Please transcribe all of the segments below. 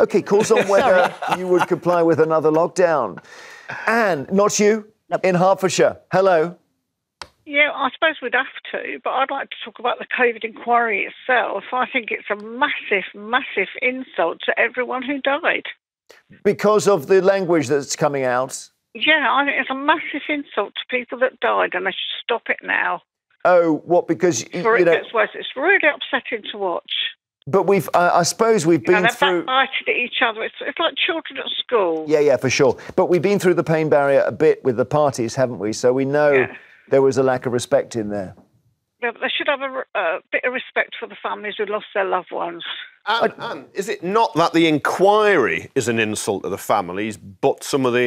Okay, calls on whether you would comply with another lockdown. Anne, not you, Nope. in Hertfordshire. Hello. Yeah, I suppose we'd have to, but I'd like to talk about the COVID inquiry itself. I think it's a massive, massive insult to everyone who died. Because of the language that's coming out. Yeah, I think it's a massive insult to people that died, and they should stop it now Oh, what? Because before you it know, gets worse. It's really upsetting to watch. But we've. I I suppose we've You know, been they're through. backbiting at each other. It's, it's like children at school. Yeah, yeah, for sure. But we've been through the pain barrier a bit with the parties, haven't we? So we know Yeah. there was a lack of respect in there. Yeah, but they should have a a bit of respect for the families who lost their loved ones. Anne, Anne, is it not that the inquiry is an insult to the families, but some of the,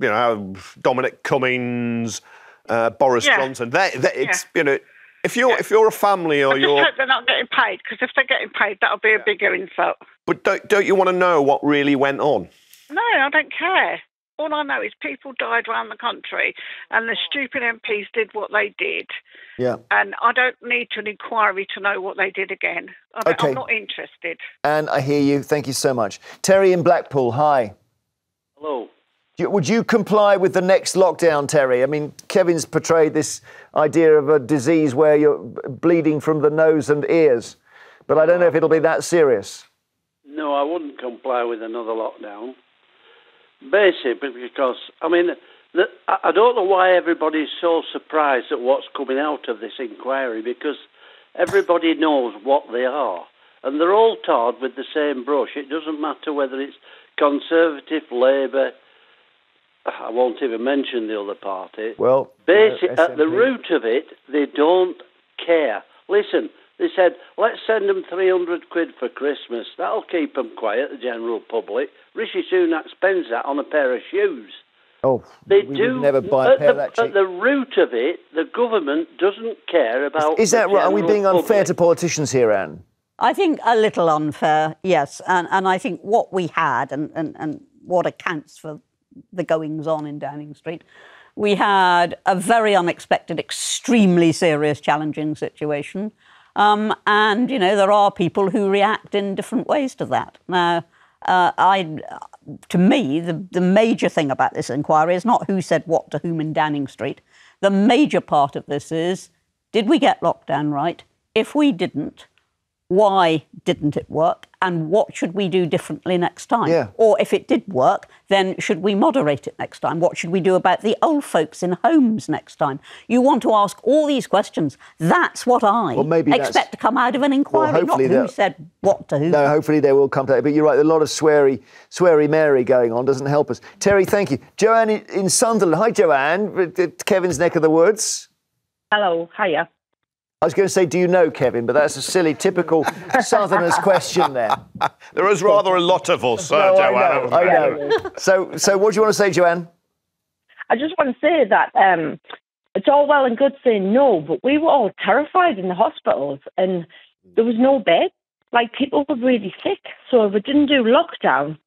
you know, Dominic Cummings, uh, Boris Yeah. Johnson, they, they, it's, you know, if you're if you're a family or I just you're, hope they're not getting paid, because if they're getting paid, that'll be a bigger insult. but don't, don't you want to know what really went on? No, I don't care. All I know is people died around the country, and the stupid MPs did what they did. Yeah. And I don't need an inquiry to know what they did again. I don't, Okay. I'm not interested. And I hear you. Thank you so much. Terry in Blackpool, hi. Hello. Would you comply with the next lockdown, Terry? I mean, Kevin's portrayed this idea of a disease where you're bleeding from the nose and ears, but I don't know if it'll be that serious. No, I wouldn't comply with another lockdown. Basically, because I mean, I don't know why everybody's so surprised at what's coming out of this inquiry because everybody knows what they are, and they're all tarred with the same brush. It doesn't matter whether it's Conservative, Labour. I won't even mention the other party. Well, Basic, uh, at the root of it, they don't care. Listen, they said, let's send them 300 quid for Christmas. That'll keep them quiet, the general public. Rishi Sunak spends that on a pair of shoes. Oh, They we do. would never buy a at, pair of the, that cheap. at the root of it, the government doesn't care about. Is that the right? Are we being unfair public. to politicians here, Ann? I think a little unfair, yes. And, and I think what we had and, and, and what accounts for the goings on in Downing Street, we had a very unexpected, extremely serious, challenging situation. Um, and, you know, there are people who react in different ways to that. Now, uh, I, to me, the, the major thing about this inquiry is not who said what to whom in Downing Street. The major part of this is did we get lockdown right? If we didn't, why didn't it work and what should we do differently next time? Yeah. Or if it did work, then should we moderate it next time? What should we do about the old folks in homes next time? You want to ask all these questions. That's what I Well, maybe that's- expect to come out of an inquiry, not who they'll- said what to who. No, hopefully they will come to that. But you're right, a lot of sweary, sweary Mary going on doesn't help us. Terry, thank you. Joanne in, in Sunderland. Hi, Joanne. Kevin's neck of the woods. Hello, hiya. I was going to say, do you know Kevin? But that's a silly, typical Southerners question there. There is rather a lot of us, uh, No, Joanne. I know, I know. So, so what do you want to say, Joanne? I just want to say that um, it's all well and good saying no, but we were all terrified in the hospitals and there was no bed. Like people were really sick. So if we didn't do lockdown,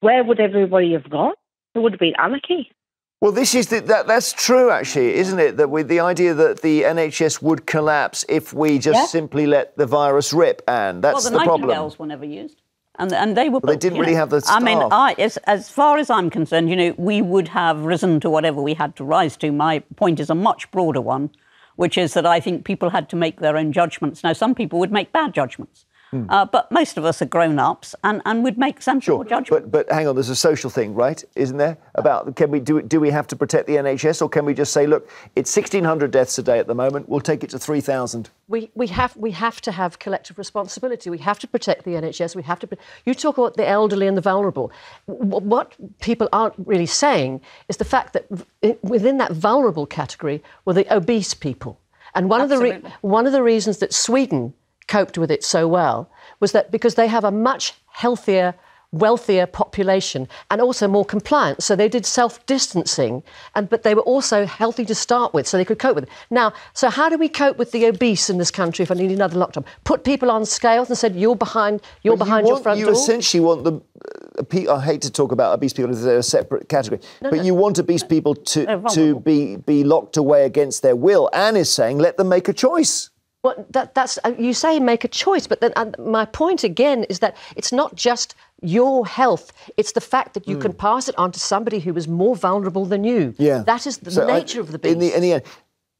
where would everybody have gone? It would have been anarchy. Well, this is the, that. That's true, actually, isn't it? That with the idea that the NHS would collapse if we just Yeah. simply let the virus rip, and that's well, the, the problem. nightingales were never used. And, and they were. they both, didn't really know. have the I mean. I, as, as far as I'm concerned, you know, we would have risen to whatever we had to rise to. My point is a much broader one, which is that I think people had to make their own judgments. Now, some people would make bad judgments, uh, but most of us are grown ups and, and would make sensible. Sure, judgments. but but hang on. There's a social thing, right? Isn't there? About can we do do we have to protect the NHS or can we just say, look, it's 1,600 deaths a day at the moment. We'll take it to 3,000. We, we, have, we have to have collective responsibility. We have to protect the NHS. We have to. You talk about the elderly and the vulnerable. W- What people aren't really saying is the fact that v- within that vulnerable category were the obese people. And one of, the re- one of the reasons that Sweden coped with it so well was that because they have a much healthier, wealthier population and also more compliant. So they did self distancing, and but they were also healthy to start with, so they could cope with it. Now, so how do we cope with the obese in this country if I need another lockdown? Put people on scales and said you're behind, you're But behind you your want- front you door. essentially want the. Uh, I hate to talk about obese people as they're a separate category, but you want obese people to to be be locked away against their will. Ann is saying, let them make a choice. Well, that, that's uh, you say make a choice, but then uh, my point again is that it's not just your health; it's the fact that you can pass it on to somebody who is more vulnerable than you. Yeah. that is the So I- nature of the beast. In the, in the end,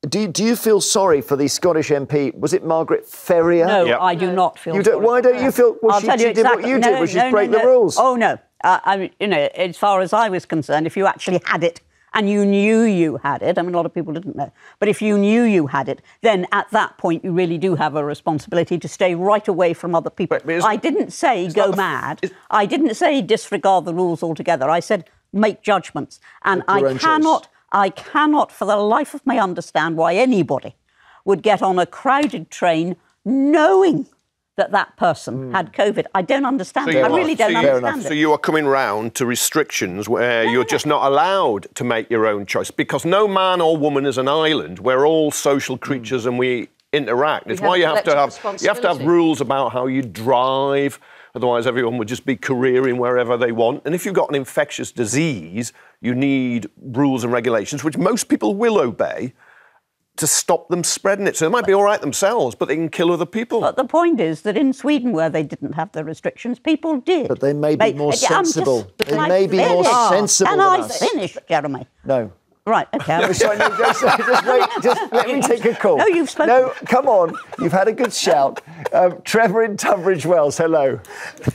do you, do you feel sorry for the Scottish MP? Was it Margaret Ferrier? No, Yep. I do not feel. You don't- sorry why don't her. you feel- well, I'll she- tell she you did what exactly. you no, did, which is no, break no, the rules. Oh no, uh, I mean, you know, as far as I was concerned, if you actually had it and you knew you had it, I mean, a lot of people didn't know, but if you knew you had it, then at that point you really do have a responsibility to stay right away from other people. But I didn't say go the- mad. I didn't say disregard the rules altogether. I said make judgments, and I cannot. I cannot, for the life of me, understand why anybody would get on a crowded train knowing that that person had COVID. I don't understand it. I are- really don't so you- understand So you are coming round to restrictions where you're just not allowed to make your own choice because no man or woman is an island. We're all social creatures and we interact. It's why you have to have you have to have rules about how you drive. Otherwise, everyone would just be careering wherever they want. And if you've got an infectious disease, you need rules and regulations, which most people will obey, to stop them spreading it. So they might be all right themselves, but they can kill other people. But the point is that in Sweden, where they didn't have the restrictions, people did. But they may be more Yeah, just- sensible. They Can I may be more finish? sensible Can than I us. finish, Jeremy? No. Right, okay. Oh, sorry, no, just, just wait. Just let me take a call. No, you've spoken. No, come on. You've had a good shout. Um, Trevor in Tunbridge Wells. Hello.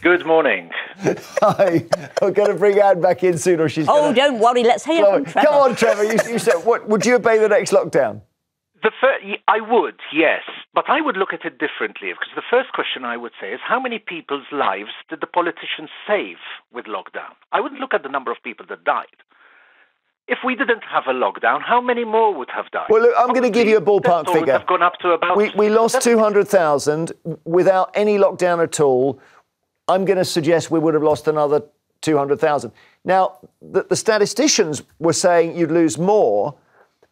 Good morning. Hi. I'm going to bring Ann back in soon, or she's. Oh, gonna don't worry. Let's hear from it. Trevor. Come on, Trevor. You, you said, what, would you obey the next lockdown? The fir- I would, yes, but I would look at it differently because the first question I would say is how many people's lives did the politicians save with lockdown? I wouldn't look at the number of people that died. If we didn't have a lockdown, how many more would have died? Well, look, I'm gonna give you a ballpark figure. have gone up to about. We, we lost 200,000 without any lockdown at all. I'm going to suggest we would have lost another 200,000. Now, the, the statisticians were saying you'd lose more,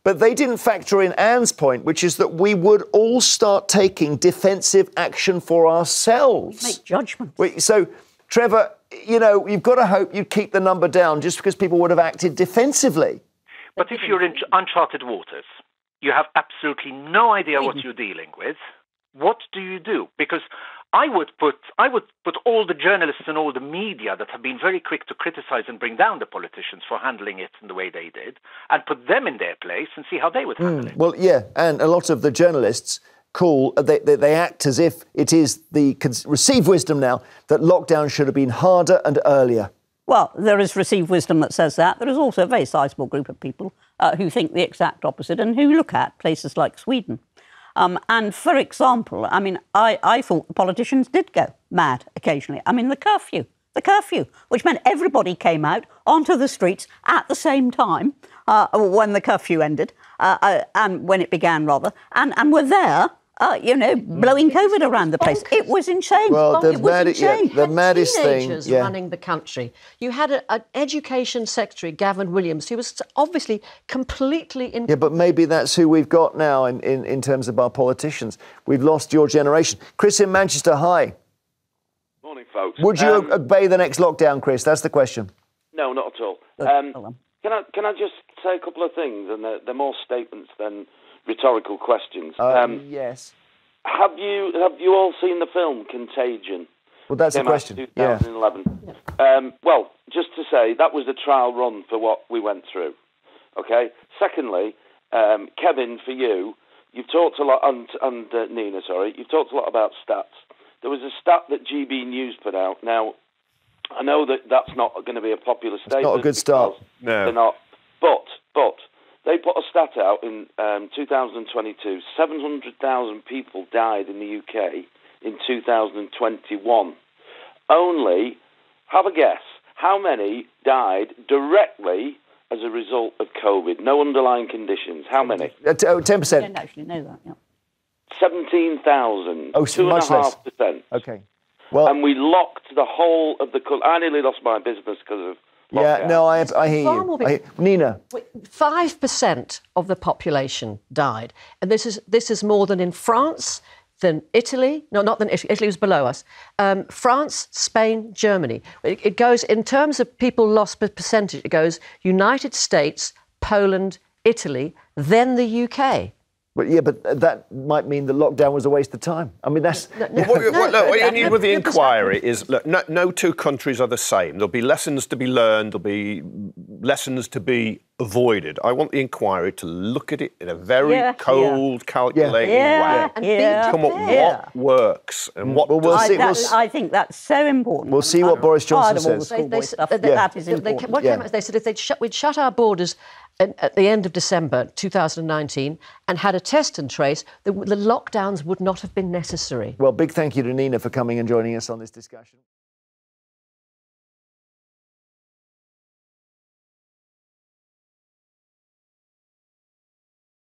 but they didn't factor in Ann's point, which is that we would all start taking defensive action for ourselves. Make judgments. So, Trevor, you know, you've got to hope you'd keep the number down just because people would have acted defensively. But if you're in uncharted waters, you have absolutely no idea what mm-hmm. you're dealing with. What do you do? Because I would put I would put all the journalists and all the media that have been very quick to criticize and bring down the politicians for handling it in the way they did, and put them in their place and see how they would handle it. Well, yeah, and a lot of the journalists call they, they, they act as if it is the cons- received wisdom now that lockdown should have been harder and earlier. Well, there is received wisdom that says that. There is also a very sizable group of people uh, who think the exact opposite and who look at places like Sweden. Um, and for example, I mean, I, I thought the politicians did go mad occasionally. I mean, the curfew, the curfew, which meant everybody came out onto the streets at the same time uh, when the curfew ended, uh, uh, and when it began, rather, and, and were there. Uh, you know, blowing COVID around the place. It was insane. Well, the it was mad- yeah, insane. the had maddest thing, teenagers yeah. running the country. You had a- an education secretary, Gavin Williams, who was obviously completely in. Yeah, but maybe that's who we've got now in, in, in terms of our politicians. We've lost your generation. Chris in Manchester, hi. Morning, folks. Would you Um, obey the next lockdown, Chris? That's the question. no, not at all. Um, can I can I just say a couple of things, and they're, they're more statements than rhetorical questions. Uh, um, yes. have you have you all seen the film Contagion? Well, that's the question. in Yeah. Um, well, just to say that was the trial run for what we went through. Okay. Secondly, um, Kevin, for you, you've talked a lot, and, and uh, Nina, sorry, you've talked a lot about stats. There was a stat that GB News put out. Now, I know that that's not going to be a popular statement. It's not a good start. No. They're not. But, but, they put a stat out in um, 2022. 700,000 people died in the UK in 2021. Only, have a guess, how many died directly as a result of COVID? No underlying conditions. How many? Uh, t- oh, 10%. I don't actually know that. Yeah. 17,000. Oh, so much less. 2.5%. Okay. Well, And we locked the whole of the country. I nearly lost my business because of. Yeah, lockdown. no, I, I hear you. I hear, Nina, Five percent of the population died, and this is this is more than in France, than Italy. No, not than Italy. Italy was below us. Um, France, Spain, Germany. It, it goes in terms of people lost per percentage. It goes United States, Poland, Italy, then the UK. But yeah, but that might mean the lockdown was a waste of time. I mean, that's. Well, what, what- look, what you need with the inquiry is look, no, no two countries are the same. There'll be lessons to be learned. There'll be lessons to be avoided. I want the inquiry to look at it in a very Yeah, yeah. cold, calculating Yeah, way. And yeah, Come up, yeah. what works and mm. what Well, we'll doesn't. see- I, we'll that- s- I think that's so important. We'll see what Boris Johnson tired of all the says. They- they- stuff, they- but that is they- important. what Yeah. came out, they said if they'd shut, we'd shut our borders at the end of December 2019 and had a test and trace, the, the lockdowns would not have been necessary. Well, big thank you to Nina for coming and joining us on this discussion.